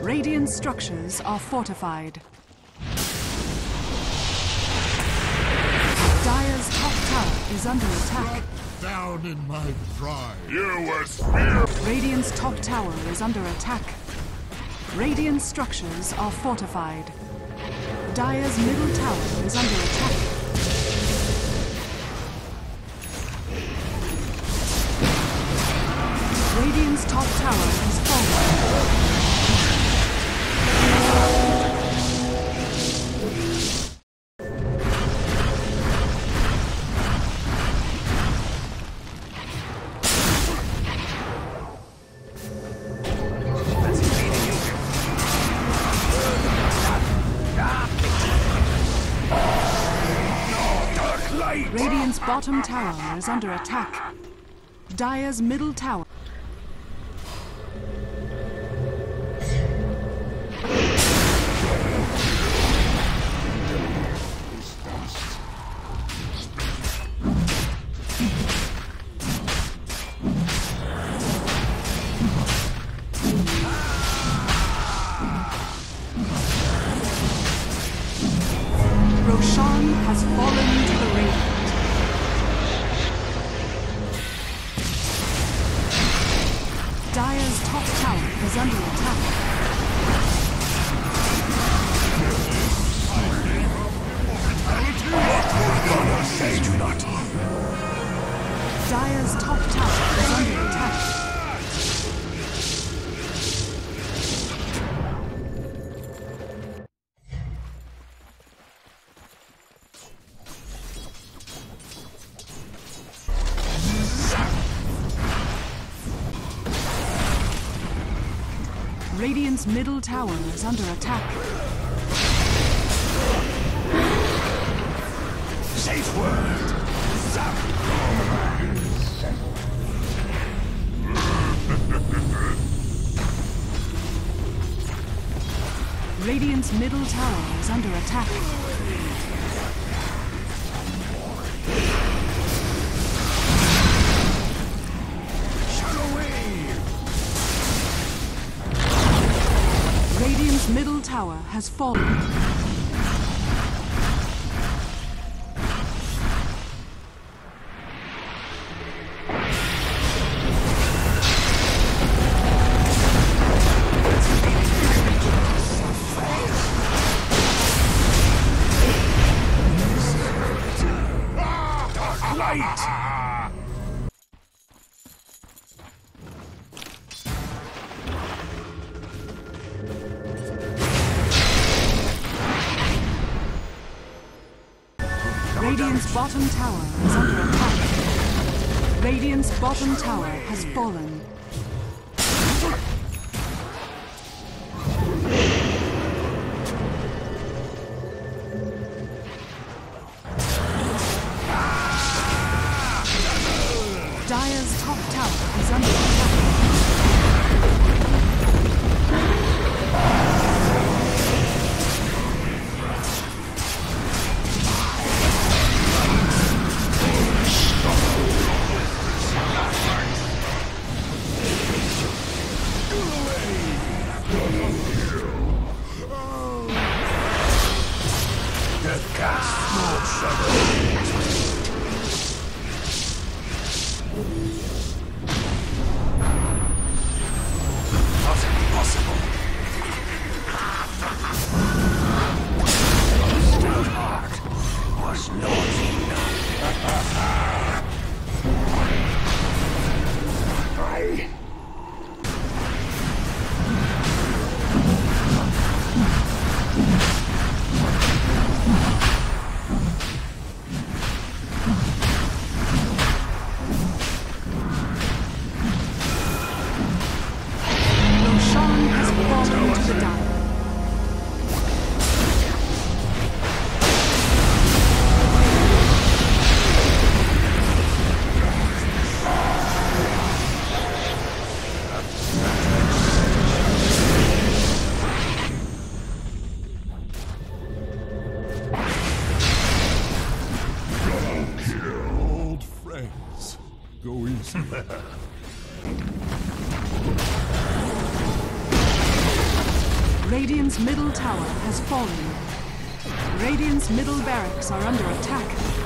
Radiant structures are fortified. Dire's top tower is under attack. Down in my pride. You were spear. Radiant's top tower is under attack. Radiant structures are fortified. Dire's middle tower is under attack. Radiant's top tower has fallen. Radiant's bottom tower is under attack. Dire's middle tower. Roshan has fallen Radiant's middle tower is under attack. Safe word. Radiant's middle tower is under attack. Radiant's middle tower has fallen. Radiant's bottom tower is under attack. Radiant's bottom tower has fallen. Dire's top tower is under attack. Radiant's middle tower has fallen. Radiant's middle barracks are under attack.